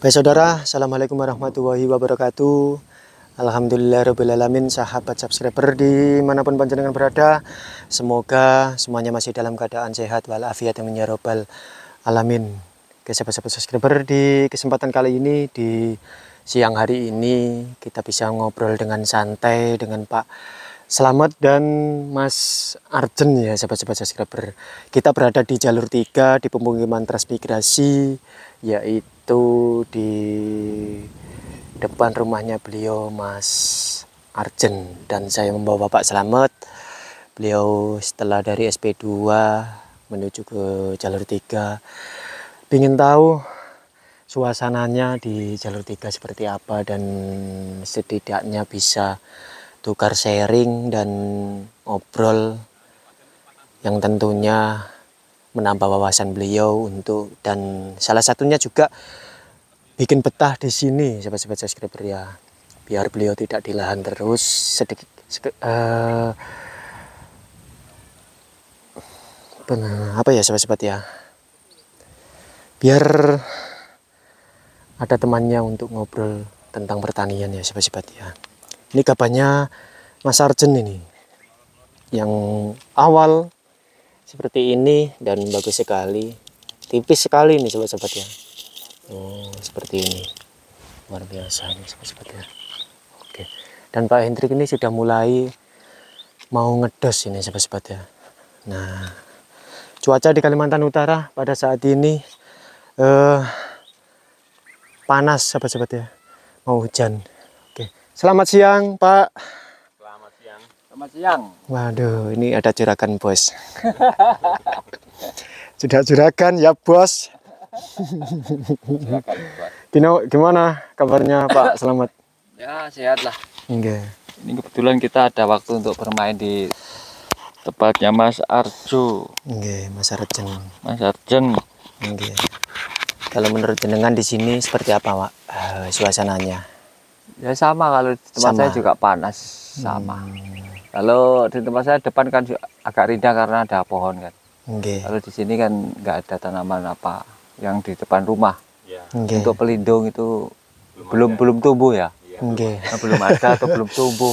Baik saudara, Assalamualaikum warahmatullahi wabarakatuh. Alhamdulillahirrahmanirrahim sahabat subscriber di mana pun panjenengan berada. Semoga semuanya masih dalam keadaan sehat walafiat yang menyerobal alamin. Oke sahabat-sahabat subscriber di kesempatan kali ini di siang hari ini kita bisa ngobrol dengan santai dengan Pak Selamat dan Mas Arjen ya sahabat-sahabat subscriber. Kita berada di jalur 3 di pemukiman transmigrasi yaitu itu di depan rumahnya beliau Mas Arjen dan saya membawa Bapak Selamat. Beliau setelah dari SP2 menuju ke jalur 3 ingin tahu suasananya di jalur 3 seperti apa dan setidaknya bisa tukar sharing dan ngobrol yang tentunya menambah wawasan beliau untuk dan salah satunya juga bikin betah di sini sahabat-sahabat subscriber ya biar beliau tidak di lahan terus sedikit uh, apa ya sahabat-sahabat ya? Biar ada temannya untuk ngobrol tentang pertanian ya sahabat-sahabat ya. Ini kabarnya Mas Arjen ini yang awal seperti ini dan bagus sekali. Tipis sekali nih sobat-sobat ya oh seperti ini. Luar biasa nih sobat-sobat ya oke. Dan Pak Hendrik ini sudah mulai mau ngedos ini sobat-sobat ya nah cuaca di Kalimantan Utara pada saat ini eh, panas sobat-sobat ya mau hujan. Oke. Selamat siang Pak Selamat siang. Waduh, ini ada juragan bos. Sudah juragan ya bos. Gino, gimana kabarnya Pak Selamat? Ya sehat lah. Enggak. Ini kebetulan kita ada waktu untuk bermain di tempatnya Mas Arjo. Enggak, Mas Arjen. Mas Arjen. Enggak. Kalau menurut jenengan di sini seperti apa, Pak? Uh, suasananya? Ya sama kalau tempat sama. saya juga panas, sama. Hmm. Kalau di tempat saya depan kan agak rindang karena ada pohon kan. Okay. Kalau di sini kan nggak ada tanaman apa yang di depan rumah. Yeah. Okay. Untuk pelindung itu belum belum, belum tumbuh ya. Okay. Nah, belum ada atau belum tumbuh.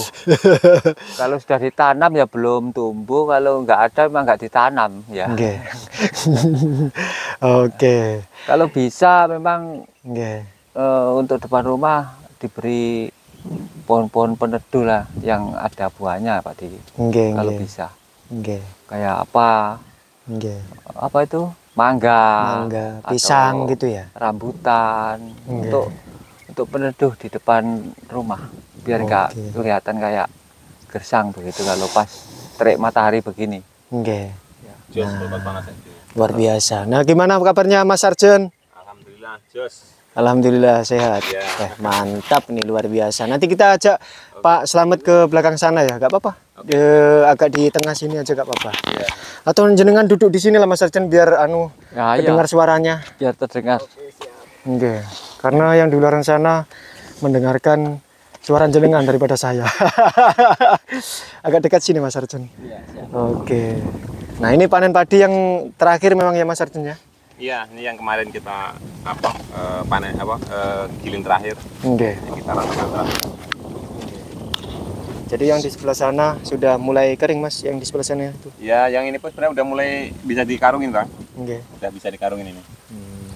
kalau sudah ditanam ya belum tumbuh. Kalau nggak ada memang nggak ditanam ya. Oke. Okay. okay. Kalau bisa memang okay. uh, eh, untuk depan rumah diberi pohon-pohon peneduh lah yang ada buahnya Pak Di. Okay, kalau okay. bisa. Okay. Kayak apa? Okay. Apa itu? Mangga. Mangga, pisang gitu ya. Rambutan okay. untuk untuk peneduh di depan rumah biar enggak okay. kelihatan kayak gersang begitu kalau pas terik matahari begini. Oke. Okay. Ya. Nah, luar biasa. Nah, gimana kabarnya Mas Sarjen? Alhamdulillah, Jos. Alhamdulillah sehat. Ya. Eh, mantap nih luar biasa. Nanti kita ajak okay. Pak Selamat ke belakang sana ya, nggak apa-apa. Okay. E, agak di tengah sini aja nggak apa-apa. Ya. Atau jenengan duduk di sini lah Mas Arjen biar anu ya, terdengar ya. suaranya. Biar terdengar. Oke, okay, Karena yang di luar sana mendengarkan suara jenengan daripada saya. agak dekat sini Mas Arjen. Ya, Oke. Nah ini panen padi yang terakhir memang ya Mas Arjen ya? Iya, ini yang kemarin kita apa uh, panen apa uh, giling terakhir. Oke. Okay. Kita rata-rata. Jadi yang di sebelah sana sudah mulai kering mas, yang di sebelah sana itu? Ya, yang ini pun sebenarnya udah mulai bisa dikarungin bang. Oke. Okay. Udah bisa dikarungin ini. Hmm.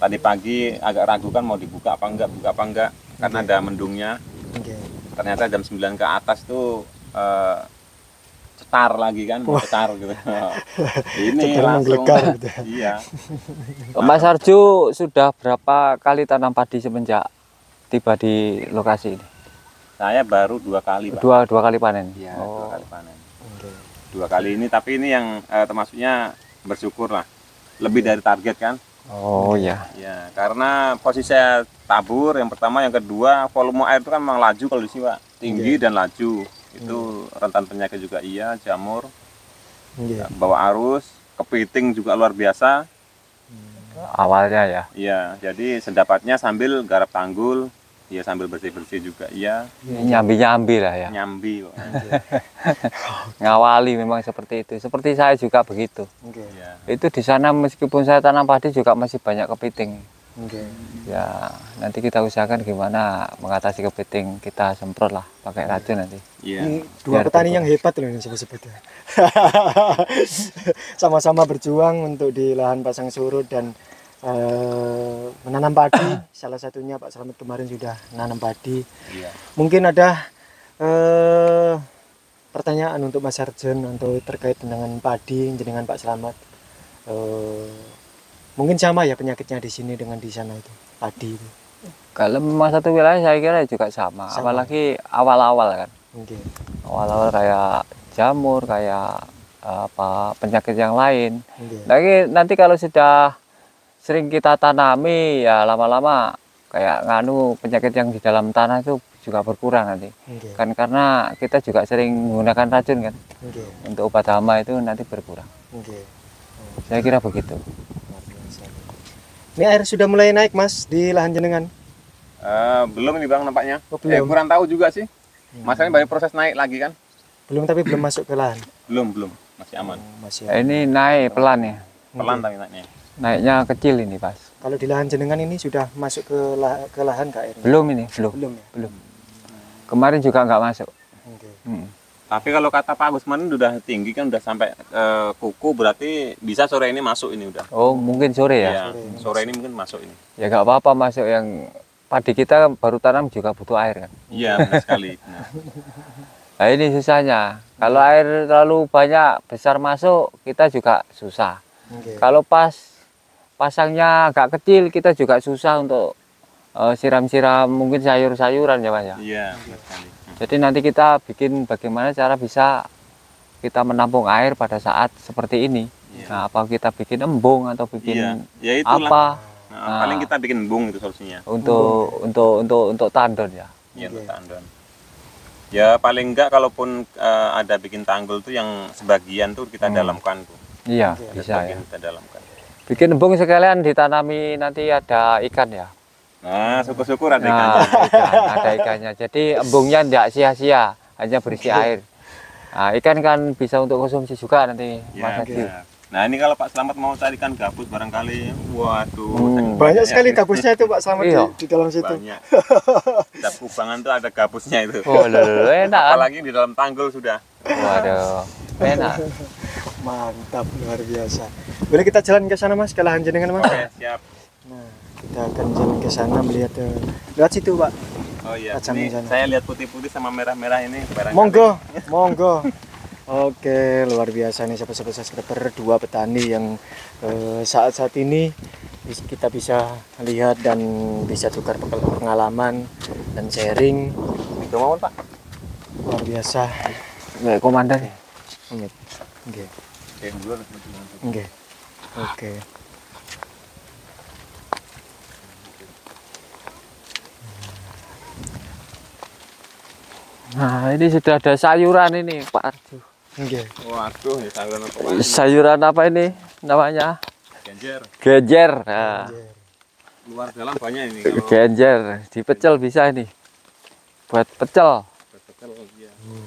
Tadi pagi agak ragu kan mau dibuka apa enggak, buka apa enggak, karena okay. ada mendungnya. Oke. Okay. Ternyata jam 9 ke atas tuh uh, cetar lagi kan mau cetar gitu ini langsung gitu. iya Mas Arju sudah berapa kali tanam padi semenjak tiba di lokasi ini saya baru dua kali Pak. dua dua kali panen ya oh. dua kali panen okay. dua kali ini tapi ini yang eh, termasuknya bersyukur lah lebih dari target kan Oh ya. Ya, karena posisi saya tabur yang pertama, yang kedua volume air itu kan memang laju kalau di sini Pak, tinggi okay. dan laju itu hmm. rentan penyakit juga iya jamur yeah. bawa arus kepiting juga luar biasa hmm. awalnya ya iya jadi sedapatnya sambil garap tanggul ya sambil bersih bersih juga iya nyambi nyambi lah ya nyambi kok ngawali memang seperti itu seperti saya juga begitu okay. ya. itu di sana meskipun saya tanam padi juga masih banyak kepiting Okay. Ya nanti kita usahakan gimana mengatasi kepiting kita semprot lah pakai racun nanti. Iya. Dua Biar petani yang hebat loh ini sebut-sebutnya. Sama-sama berjuang untuk di lahan pasang surut dan uh, menanam padi. Salah satunya Pak Selamat kemarin sudah menanam padi. Iya. Mungkin ada uh, pertanyaan untuk Mas Sarjen untuk terkait dengan padi dengan Pak Selamat. Uh, Mungkin sama ya penyakitnya di sini dengan di sana itu padi itu. Kalau memang satu wilayah saya kira juga sama, sama. apalagi awal-awal kan. Awal-awal kayak jamur, kayak apa penyakit yang lain. Lagi nanti kalau sudah sering kita tanami ya lama-lama kayak nganu penyakit yang di dalam tanah itu juga berkurang nanti. Okay. Kan karena kita juga sering menggunakan racun kan. Okay. Untuk obat hama itu nanti berkurang. Okay. Saya kira begitu. Ini air sudah mulai naik mas di lahan jenengan? Uh, belum ini bang nampaknya. Oh, belum. Eh, kurang tahu juga sih. Hmm. Masalahnya baru proses naik lagi kan? Belum tapi belum masuk ke lahan. Belum belum masih aman. Oh, masih aman. Ini naik pelan ya. Pelan tapi naiknya. Naiknya kecil ini pas. Kalau di lahan jenengan ini sudah masuk ke, lah, ke lahan kak airnya? Belum ini belum. Belum ya. Belum. Kemarin juga nggak masuk. Okay. Hmm. Tapi kalau kata Pak Gusman udah tinggi kan udah sampai uh, kuku berarti bisa sore ini masuk ini udah. Oh mungkin sore ya? ya sore, sore ini mungkin masuk ini. Ya nggak apa-apa masuk yang padi kita baru tanam juga butuh air kan? Iya benar sekali. Nah. nah ini susahnya. Kalau air terlalu banyak besar masuk kita juga susah. Okay. Kalau pas pasangnya agak kecil kita juga susah untuk eh, siram-siram uh, mungkin sayur-sayuran ya Pak ya. Iya benar sekali. Jadi nanti kita bikin bagaimana cara bisa kita menampung air pada saat seperti ini. Ya. Nah, apa kita bikin embung atau bikin ya. Ya apa? Nah, nah, paling kita bikin embung itu solusinya. Untuk embung. untuk untuk untuk tandon ya. Iya, untuk tandon. Ya paling enggak kalaupun uh, ada bikin tanggul tuh yang sebagian tuh kita hmm. dalamkan tuh. Iya, bisa ya. Kita dalamkan. Bikin embung sekalian ditanami nanti ada ikan ya. Nah, syukur-syukur ada nah, ikannya. Ikan, ada ikannya. Jadi embungnya tidak sia-sia, hanya berisi air. Nah, ikan kan bisa untuk konsumsi juga nanti ya, Mas ya. Nah ini kalau Pak Selamat mau carikan gabus barangkali, waduh. Hmm. Banyak sekali gabusnya itu Pak Selamat iya. di, di dalam situ. Banyak. Setiap kubangan tuh ada gabusnya itu. Oh, lho, enak. Apalagi di dalam tanggul sudah. Waduh, enak. Mantap, luar biasa. Boleh kita jalan ke sana Mas, ke lahan jenengan Mas? Oke, siap. Nah kita akan jalan ke sana melihat uh, lewat situ pak oh iya ini sana. saya lihat putih-putih sama merah-merah ini monggo monggo Oke, luar biasa nih sahabat-sahabat subscriber dua petani yang uh, saat-saat ini kita bisa lihat dan bisa tukar pengalaman dan sharing. Itu mau Pak? Luar biasa. Nggak komandan. Oke. Oke. Oke. Oke. Nah, ini sudah ada sayuran ini, Pak Arju. Okay. Waduh, ini sayuran apa ini? Sayuran apa ini namanya? Genjer. Genjer. Nah. Genjer. Luar dalam banyak ini. Kalau... Genjer, dipecel bisa ini. Buat pecel. Buat pecel, iya. Hmm.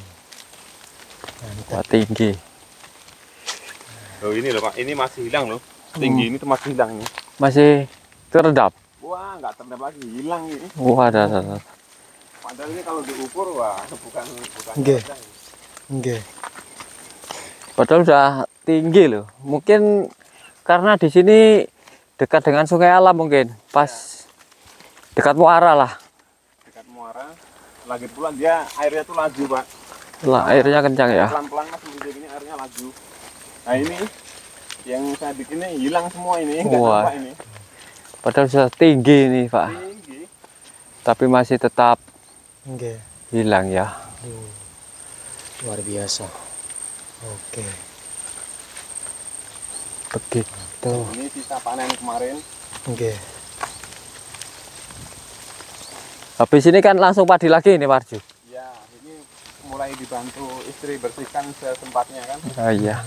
Buat tinggi. Oh ini loh Pak, ini masih hilang loh. Tinggi hmm. ini tuh masih hilang nih. Masih terendap. Wah, nggak terendap lagi, hilang ini. Wah, ada, ada. Padahal ini kalau diukur wah bukan bukan. Oke. Oke. Padahal sudah tinggi loh. Mungkin karena di sini dekat dengan sungai alam mungkin. Pas ya. dekat muara lah. Dekat muara. Lagi pula dia airnya tuh laju, Pak. Lah, airnya kencang ya. Pelan-pelan Mas ini airnya laju. Nah, ini yang saya bikin ini hilang semua ini, enggak Wah. ini. Padahal sudah tinggi nih, Pak. Tinggi. Tapi masih tetap Okay. Hilang ya. Luar biasa. Oke. Okay. Begitu. Ini sisa panen kemarin. Oke. Okay. Habis ini kan langsung padi lagi ini Marju. Ya, ini mulai dibantu istri bersihkan sesempatnya kan. Oh iya.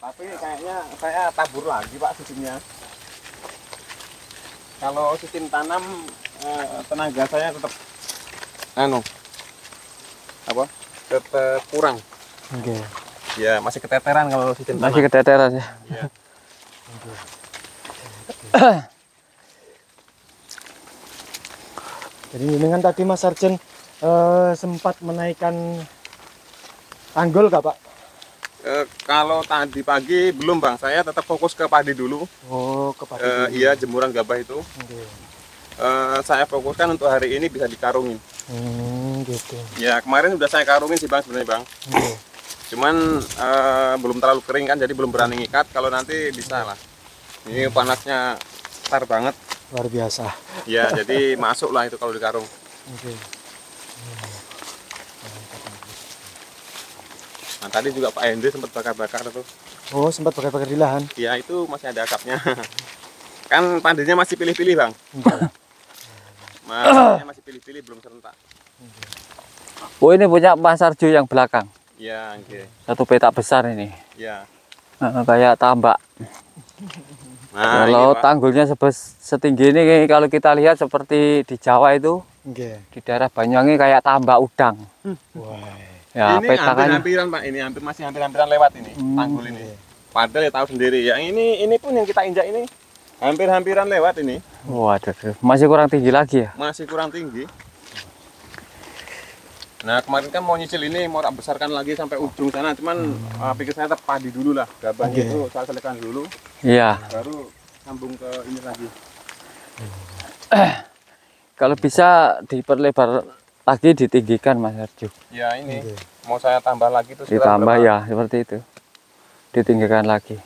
Tapi kayaknya saya tabur lagi Pak sistemnya. Kalau sistem tanam eh, tenaga saya tetap anu apa tetap kurang oke okay. ya masih keteteran kalau sistem masih keteteran ya, ya. Jadi dengan tadi Mas Sarjen uh, sempat menaikkan tanggul gak Pak? E, kalau tadi pagi belum bang, saya tetap fokus ke padi dulu. Oh, ke padi. E, iya jemuran gabah itu. Okay. E, saya fokuskan untuk hari ini bisa dikarungin. Hmm, gitu. Ya kemarin sudah saya karungin sih bang sebenarnya bang. Okay. Cuman e, belum terlalu kering kan, jadi belum berani ngikat. Kalau nanti bisa lah. Ini panasnya tar banget. Luar biasa. Ya, jadi masuk lah itu kalau dikarung. Okay. Nah tadi juga Pak Hendri sempat bakar-bakar tuh. Oh sempat bakar-bakar di lahan? Iya itu masih ada asapnya. kan pandinya masih pilih-pilih bang. Masih masih pilih-pilih belum serentak. Oh ini punya Mas Arjo yang belakang. Iya. Okay. Satu petak besar ini. Iya. Nah, kayak tambak. Nah, kalau ini, tanggulnya sebes setinggi ini kalau kita lihat seperti di Jawa itu, okay. di daerah Banyuwangi kayak tambak udang. Wah. Ya, ini hampir-hampiran Pak, ini hampir masih hampir-hampiran lewat ini hmm. tanggul ini. Padahal ya tahu sendiri ya ini ini pun yang kita injak ini hampir-hampiran lewat ini. Waduh, masih kurang tinggi lagi ya? Masih kurang tinggi. Nah kemarin kan mau nyicil ini mau tak besarkan lagi sampai ujung sana, cuman hmm. uh, pikir saya padi dulu lah, gabahnya okay. itu saya selesaikan dulu. Iya. Baru sambung ke ini lagi. Eh, kalau bisa diperlebar lagi ditinggikan Mas Arjo. Ya ini okay. mau saya tambah lagi tuh ditambah ya seperti itu ditinggikan lagi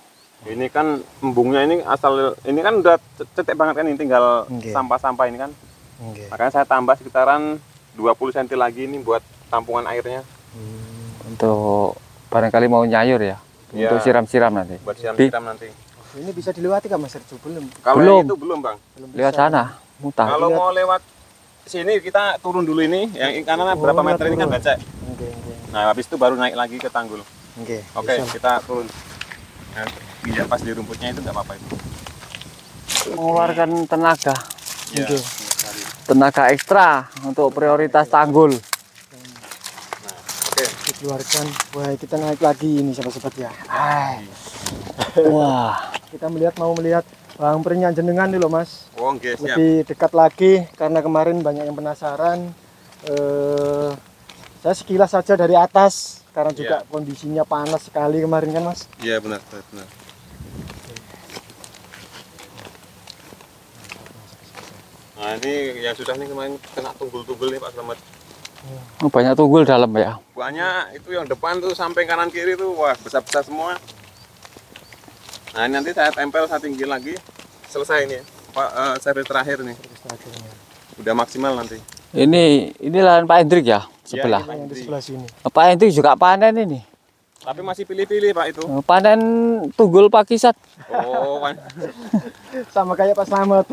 ini kan embungnya ini asal ini kan udah cetek banget kan ini tinggal sampah-sampah okay. ini kan. Okay. makanya saya tambah sekitaran 20 cm lagi ini buat tampungan airnya. Hmm. untuk barangkali mau nyayur ya, ya untuk siram-siram nanti? Buat siram-siram nanti. Ini bisa dilewati kan Mas Arjo belum. Kalau belum. itu belum Bang. Belum lewat sana mutar kalau mau lewat sini kita turun dulu ini. Yang kanan oh, berapa meter ini kan baca okay, okay. nah habis itu baru naik lagi ke tanggul. Oke okay, oke okay, kita turun. Nah, ya, pas di rumputnya itu nggak apa-apa itu mengeluarkan tenaga ya, okay. tenaga ekstra untuk prioritas tanggul nah, okay. dikeluarkan wah kita naik lagi ini sahabat-sahabat ya wah kita melihat mau melihat Bang Pringnya jenengan nih loh Mas. Oh, okay, siap. Lebih dekat lagi karena kemarin banyak yang penasaran. Eh, saya sekilas saja dari atas karena juga yeah. kondisinya panas sekali kemarin kan Mas. Iya yeah, benar, benar. Nah ini yang sudah nih kemarin kena tunggul-tunggul nih Pak Selamat. Oh, banyak tunggul dalam ya? Banyak, itu yang depan tuh sampai kanan kiri tuh wah besar-besar semua. Nah ini nanti saya tempel saya tinggi lagi selesai ini Pak uh, servis terakhir nih. Udah maksimal nanti. Ini ini lahan Pak Hendrik ya sebelah. Ya, yang di sebelah sini. Pak Hendrik juga panen ini. Tapi masih pilih-pilih Pak itu. Oh, panen tunggul pakisat. Oh, sama kayak Pak Slamet.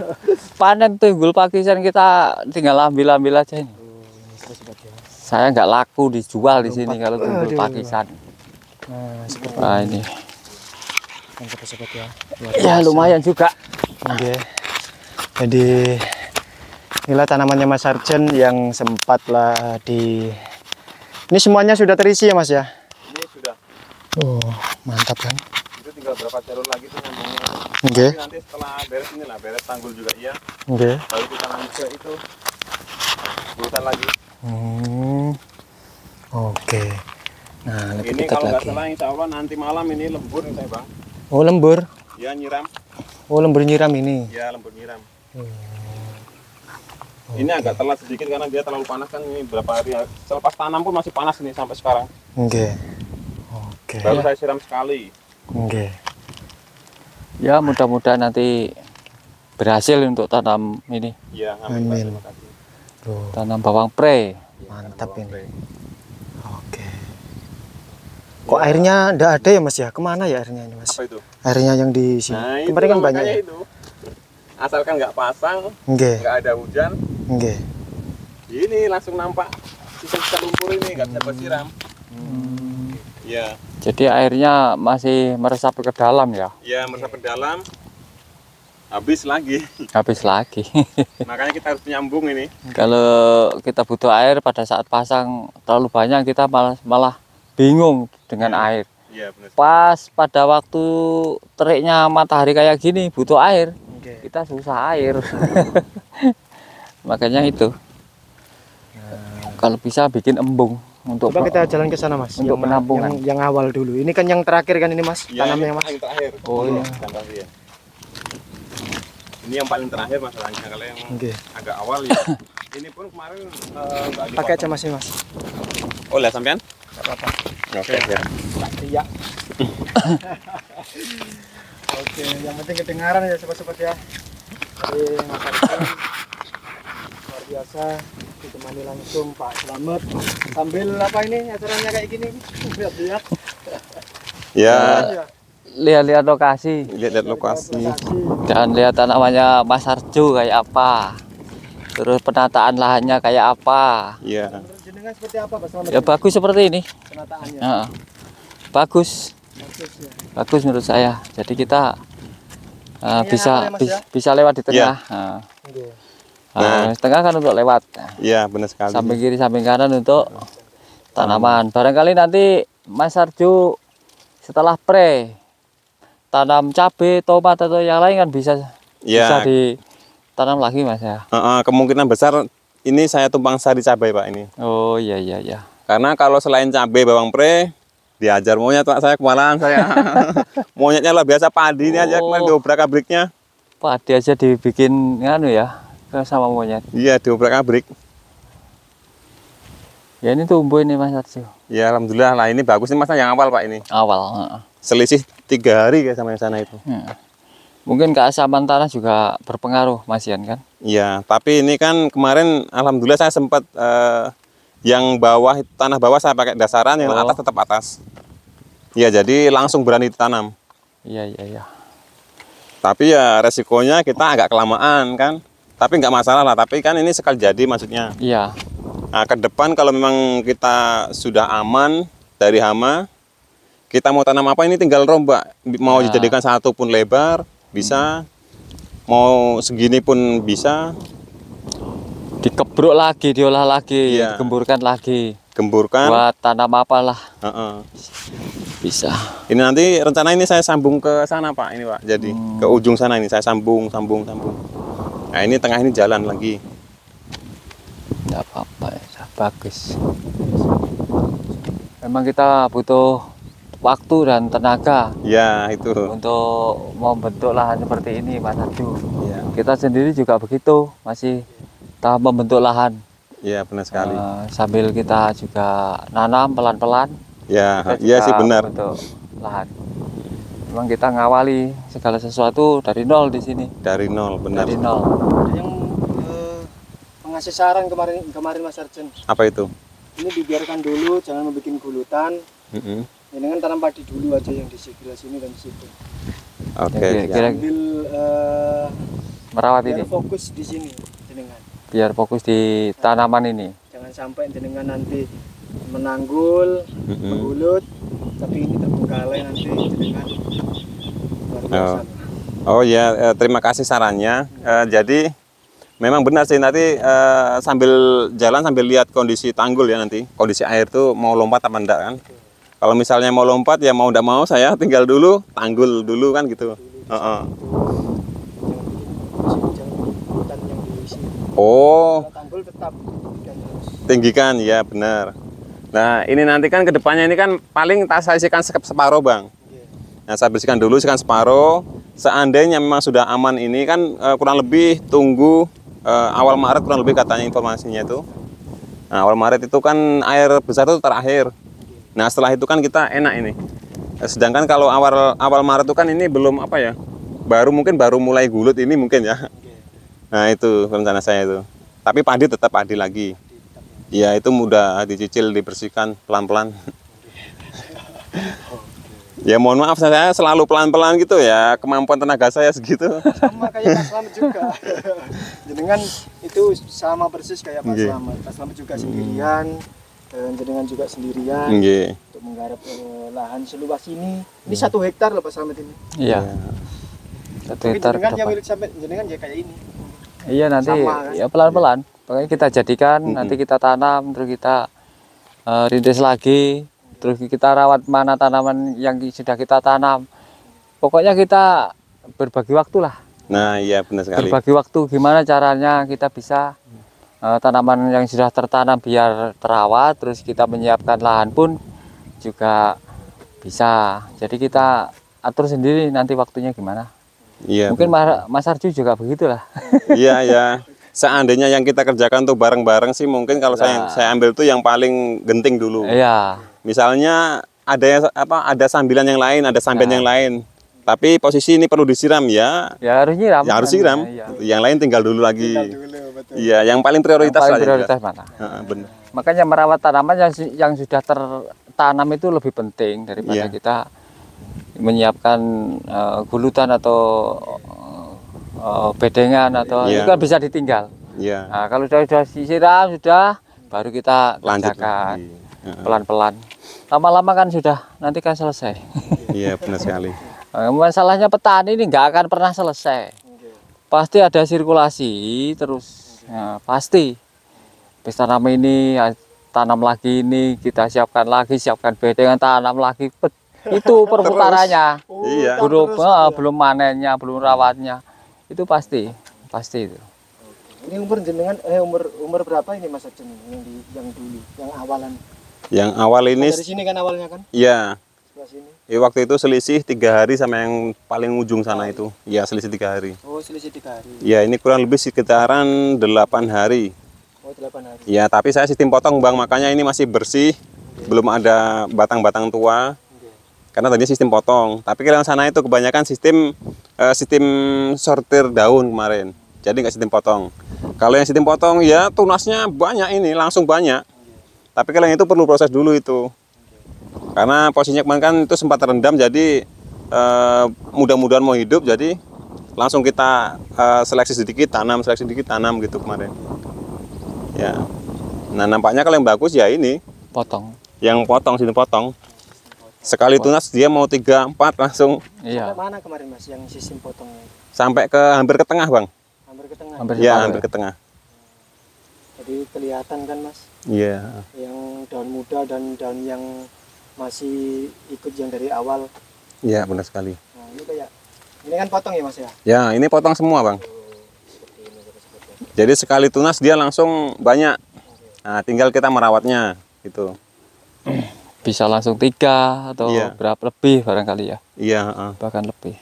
panen tunggul pakisan kita tinggal ambil-ambil aja ini. Saya nggak laku dijual di sini kalau tunggul pakisan. Nah, seperti nah, ini ya. ya lumayan juga. Oke. Jadi inilah tanamannya Mas Sarjen yang sempat lah di ini semuanya sudah terisi ya Mas ya? Oh, mantap kan? Itu tinggal berapa jalur lagi tuh ngomongnya. Oke. Okay. Nanti setelah beres ini lah, beres tanggul juga iya. Oke. Okay. Baru kita lanjut ke itu. Urusan lagi. Hmm. Oke. Okay. Nah, ini kalau nggak salah insya Allah nanti malam ini lembur nih Bang. Oh lembur? Ya nyiram. Oh lembur nyiram ini? Ya lembur nyiram. Hmm. Ini agak telat sedikit karena dia terlalu panas kan ini berapa hari ya. Selepas tanam pun masih panas ini sampai sekarang. Oke. Okay. Oke. Okay. Baru saya siram sekali. Oke. Okay. Ya mudah-mudahan nanti berhasil untuk tanam ini. Ya, amin. amin. Tanam bawang pre. Mantap ini. Pre. Kok airnya enggak ada ya Mas ya? Ke mana ya airnya ini Mas? Apa itu? Airnya yang di sini. Nah, Kemarin kan banyak ya? Itu. Asalkan nggak pasang, nggak okay. ada hujan. Okay. Ini langsung nampak sisa-sisa lumpur ini nggak bisa bersiram. Hmm. Ya. Jadi airnya masih meresap ke dalam ya? Ya meresap ke dalam. Habis lagi. Habis lagi. Makanya kita harus menyambung ini. Kalau kita butuh air pada saat pasang terlalu banyak kita malah malah bingung dengan ya. air. Ya, Pas pada waktu teriknya matahari kayak gini butuh air. Okay. Kita susah air. Makanya itu. Nah. Kalau bisa bikin embung untuk Coba kita jalan ke sana Mas. Untuk yang, penampungan. Yang, yang awal dulu. Ini kan yang terakhir kan ini Mas, ya, tanamnya Mas. Yang terakhir. Oh iya. Ya. Ini yang paling terakhir masalahnya kalau yang okay. agak awal ya. ini pun kemarin uh, pakai aja Mas ini Mas. Oh, lihat sampean? apa-apa. Oke, okay, ya. Iya. Oke, yang penting kedengaran ya sobat-sobat ya. Jadi luar biasa ditemani langsung Pak Slamet sambil apa ini acaranya kayak gini lihat-lihat. Ya. Lihat-lihat lokasi. Lihat-lihat lokasi. Dan lihat namanya Mas Arjo kayak apa. Terus penataan lahannya kayak apa. Iya jenengan seperti apa Pak Selamat? Ya bagus seperti ini. Penataannya. Ya. Bagus. Bagus, ya. bagus menurut saya. Jadi kita uh, bisa ya, ya? bisa lewat di tengah. Ya. Nah. Nah, tengah kan untuk lewat. Iya, benar sekali. Samping kiri, samping kanan untuk tanaman. Barangkali nanti Mas Arju setelah pre tanam cabai, tomat atau yang lain kan bisa ya. bisa ditanam lagi Mas ya. Uh, uh, kemungkinan besar ini saya tumpang sari cabai pak ini. Oh iya iya iya. Karena kalau selain cabai bawang pre diajar monyet pak saya kemarin saya monyetnya lah biasa padi oh. ini aja kemarin diobrak abriknya. Padi aja dibikin nganu ya sama monyet. Iya diobrak abrik. Ya ini tumbuh ini Mas Arjo. Ya alhamdulillah lah ini bagus ini masnya yang awal pak ini. Awal. Selisih tiga hari kayak sama yang sana itu. Hmm. Mungkin keasaman tanah juga berpengaruh Mas Ian kan? Iya, tapi ini kan kemarin alhamdulillah saya sempat uh, yang bawah tanah bawah saya pakai dasaran, yang oh. atas tetap atas. Iya, jadi langsung berani ditanam. Iya, iya, iya. Tapi ya resikonya kita agak kelamaan kan. Tapi nggak masalah lah, tapi kan ini sekali jadi maksudnya. Iya. Nah, ke depan kalau memang kita sudah aman dari hama, kita mau tanam apa ini tinggal rombak. Mau ya. dijadikan satu pun lebar, bisa mau segini pun bisa dikebruk lagi diolah lagi iya. digemburkan lagi gemburkan buat tanam apalah uh -uh. bisa ini nanti rencana ini saya sambung ke sana pak ini pak jadi hmm. ke ujung sana ini saya sambung sambung sambung nah ini tengah ini jalan lagi tidak apa-apa ya bagus memang kita butuh waktu dan tenaga. Ya, itu. Untuk membentuk lahan seperti ini, Mas Adu. Ya. Kita sendiri juga begitu, masih tahap membentuk lahan. Ya, benar sekali. Uh, sambil kita juga nanam pelan-pelan. Ya, iya sih benar. Untuk lahan. Memang kita ngawali segala sesuatu dari nol di sini. Dari nol, benar. Dari nol. Yang uh, mengasih saran kemarin kemarin Mas Arjen. Apa itu? Ini dibiarkan dulu, jangan membuat gulutan. Mm -hmm dengan tanam padi dulu aja yang di sebelah sini dan di situ. Oke. Okay, kira sambil uh, merawat biar ini. fokus di sini jenengan. Biar fokus di tanaman ini. Jangan sampai jenengan nanti menanggul, mm -hmm. mengulut, tapi ini terbengkalai nanti jenengan. Oh. oh ya, terima kasih sarannya. Eh, jadi memang benar sih nanti eh, sambil jalan sambil lihat kondisi tanggul ya nanti, kondisi air tuh mau lompat apa enggak kan. Kalau misalnya mau lompat ya mau tidak mau saya tinggal dulu tanggul dulu kan gitu uh -uh. oh tinggikan ya benar nah ini nanti kan ke depannya ini kan paling tak saya isikan separuh bang nah saya bersihkan dulu isikan separuh seandainya memang sudah aman ini kan uh, kurang lebih tunggu uh, awal Maret kurang lebih katanya informasinya itu nah, awal Maret itu kan air besar itu terakhir Nah setelah itu kan kita enak ini. Sedangkan kalau awal awal Maret itu kan ini belum apa ya, baru mungkin baru mulai gulut ini mungkin ya. Nah itu rencana saya itu. Tapi padi tetap padi lagi. Ya itu mudah dicicil dibersihkan pelan-pelan. ya mohon maaf saya selalu pelan-pelan gitu ya kemampuan tenaga saya segitu. Sama kayak Pak Slamet juga. Jenengan itu sama persis kayak Pak Slamet. Pak Slamet juga sendirian dan jenengan juga sendirian okay. untuk menggarap eh, lahan seluas ini. Ini hmm. satu hektar loh Pak Slamet ini. Iya. Satu hektar. Jenengan yang milik sampai jenengan ya kayak ini. Iya nanti Sama, kan? ya pelan-pelan. Pokoknya kita jadikan, hmm. nanti kita tanam, terus kita uh, rintis lagi. terus kita rawat mana tanaman yang sudah kita tanam pokoknya kita berbagi waktu lah nah iya benar sekali berbagi waktu gimana caranya kita bisa uh, tanaman yang sudah tertanam biar terawat terus kita menyiapkan lahan pun juga bisa jadi kita atur sendiri nanti waktunya gimana iya mungkin. Mas Arju juga begitulah iya ya seandainya yang kita kerjakan tuh bareng-bareng sih mungkin kalau nah. saya saya ambil tuh yang paling genting dulu. Iya. Misalnya ada yang apa ada sambilan yang lain, ada sambilan nah. yang lain. Tapi posisi ini perlu disiram ya. Ya harus nyiram. Ya harus siram. Ya, Yang lain tinggal dulu lagi. Iya, yang paling prioritas yang paling prioritas mana? Uh, benar. Makanya merawat tanaman yang yang sudah tertanam itu lebih penting daripada ya. kita menyiapkan uh, gulutan atau uh, bedengan atau yeah. itu kan bisa ditinggal. Yeah. Nah, kalau sudah sudah disiram sudah baru kita lanjutkan pelan-pelan. Lama-lama kan sudah nanti kan selesai. Iya benar sekali. Nah, masalahnya petani ini nggak akan pernah selesai. Pasti ada sirkulasi terus, ya, pasti. Pesta tanam ini ya, tanam lagi ini kita siapkan lagi siapkan bedengan tanam lagi itu perputarannya. iya. Belum uh, belum manennya belum rawatnya itu pasti pasti itu ini umur jenengan eh umur umur berapa ini mas Arjen yang di yang dulu yang awalan yang awal ini dari sini kan awalnya kan iya Ya, waktu itu selisih tiga hari sama yang paling ujung sana itu. Iya selisih tiga hari. Oh selisih tiga hari. Ya ini kurang lebih sekitaran delapan hari. Oh delapan hari. Ya tapi saya sistem potong bang makanya ini masih bersih, okay. belum ada batang-batang tua karena tadi sistem potong. Tapi kalau yang sana itu kebanyakan sistem uh, sistem sortir daun kemarin. Jadi nggak sistem potong. Kalau yang sistem potong ya tunasnya banyak ini langsung banyak. Tapi kalau yang itu perlu proses dulu itu. Karena posisinya kemarin kan itu sempat terendam jadi uh, mudah-mudahan mau hidup jadi langsung kita uh, seleksi sedikit tanam seleksi sedikit tanam gitu kemarin. Ya. Nah nampaknya kalau yang bagus ya ini. Potong. Yang potong sini potong Sekali tunas dia mau tiga empat langsung. Iya. Sampai mana kemarin mas yang sistem potongnya? Sampai ke hampir ke tengah bang. Hampir ke tengah. Hampir ya, hampir ke tengah. Jadi kelihatan kan mas? Iya. Yang daun muda dan daun yang masih ikut yang dari awal. Iya benar sekali. Nah, ini kayak ini kan potong ya mas ya? Ya ini potong semua bang. Jadi sekali tunas dia langsung banyak. Nah tinggal kita merawatnya gitu bisa langsung tiga atau iya. berapa lebih barangkali ya. Iya uh. bahkan lebih.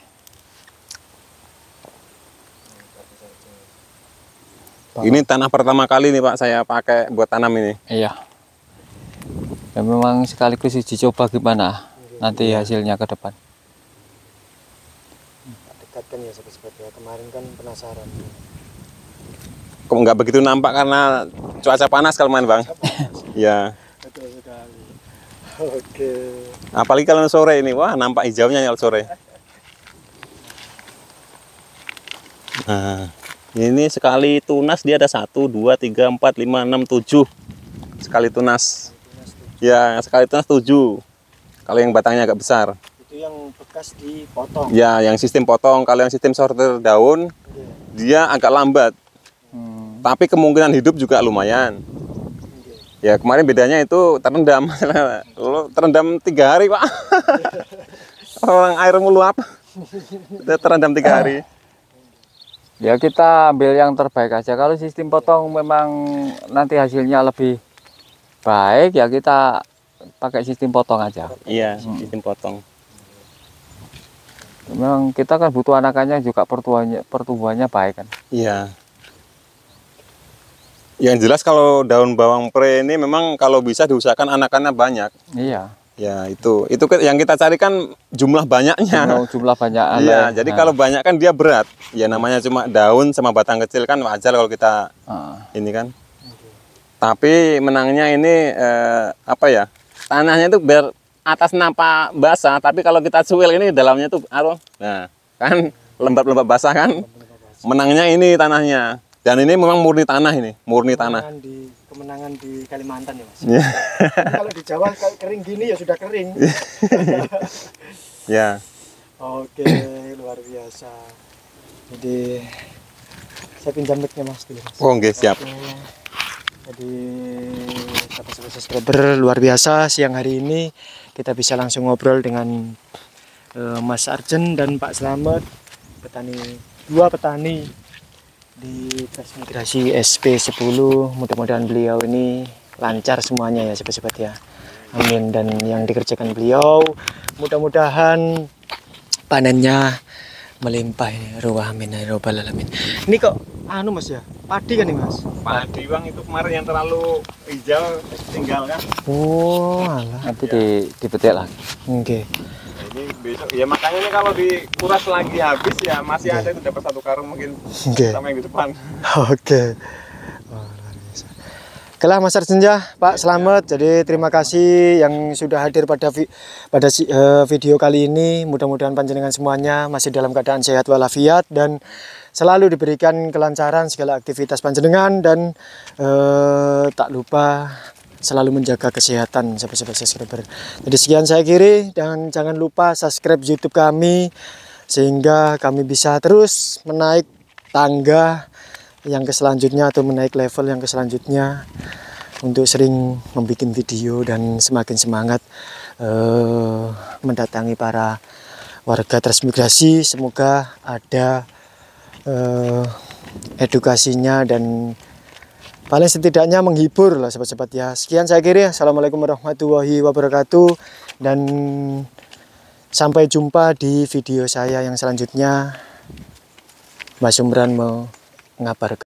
Ini tanah pertama kali nih pak saya pakai buat tanam ini. Iya. Ya memang sekaligus uji coba gimana nanti iya. hasilnya ke depan. Dekatkan ya sobat-sobat ya. Kemarin kan penasaran. Kok nggak begitu nampak karena cuaca panas kalau main bang? Ya betul sekali Oke. Apalagi kalau sore ini, wah nampak hijaunya ya sore. Nah, ini sekali tunas dia ada satu, dua, tiga, empat, lima, enam, tujuh. Sekali tunas. Ya, sekali tunas tujuh. Kalau yang batangnya agak besar. Itu yang bekas dipotong. Ya, yang sistem potong. Kalau yang sistem sorter daun, dia agak lambat. Hmm. Tapi kemungkinan hidup juga lumayan. Ya kemarin bedanya itu terendam, lo terendam tiga hari pak. Orang air meluap, terendam tiga hari. Ya kita ambil yang terbaik aja. Kalau sistem potong memang nanti hasilnya lebih baik ya kita pakai sistem potong aja. Iya hmm. sistem potong. Memang kita kan butuh anakannya juga pertumbuhannya pertumbuhannya baik kan. Iya. Yang jelas kalau daun bawang pre ini memang kalau bisa diusahakan anakannya banyak. Iya. Ya itu itu yang kita cari kan jumlah banyaknya. Jumlah, jumlah banyak. Iya. Jadi nah. kalau banyak kan dia berat. Ya namanya cuma daun sama batang kecil kan wajar kalau kita uh. ini kan. Tapi menangnya ini eh, apa ya? Tanahnya itu biar atas nampak basah, tapi kalau kita cuil ini dalamnya tuh aduh. Nah, kan lembab-lembab basah kan. Menangnya ini tanahnya. Dan ini memang murni tanah ini, murni kemenangan tanah. Di, kemenangan di Kalimantan ya mas. Yeah. kalau di Jawa kering gini ya sudah kering. ya. Oke, luar biasa. Jadi saya pinjam mic mas dulu. Mas. Oh, okay, siap. Jadi sahabat-sahabat subscriber luar biasa siang hari ini kita bisa langsung ngobrol dengan uh, Mas Arjen dan Pak Slamet petani dua petani di transmigrasi SP10 mudah-mudahan beliau ini lancar semuanya ya sobat-sobat ya. Amin. Dan yang dikerjakan beliau mudah-mudahan panennya melimpah ini. Ruah amin ya robbal alamin. Ini kok anu mas ya? Padi kan nih mas? Padi bang. Itu kemarin yang terlalu hijau tinggal kan? Oh alah. Nanti ya. di dipetik lagi. Oke. okay. Ini besok ya makanya ini kalau dikuras lagi habis ya masih okay. ada itu dapat satu karung mungkin okay. sama yang di depan oke okay. Oke Mas Arjenja, Pak selamat. Jadi terima kasih yang sudah hadir pada vi pada uh, video kali ini. Mudah-mudahan panjenengan semuanya masih dalam keadaan sehat walafiat dan selalu diberikan kelancaran segala aktivitas panjenengan dan uh, tak lupa selalu menjaga kesehatan sahabat-sahabat subscriber. Jadi sekian saya kiri dan jangan lupa subscribe YouTube kami sehingga kami bisa terus menaik tangga yang ke selanjutnya atau menaik level yang ke selanjutnya untuk sering membuat video dan semakin semangat uh, mendatangi para warga transmigrasi semoga ada uh, edukasinya dan paling setidaknya menghibur lah sobat-sobat. Ya sekian saya kira assalamualaikum warahmatullahi wabarakatuh. Dan sampai jumpa di video saya yang selanjutnya. Mas Umran mau ngabarkan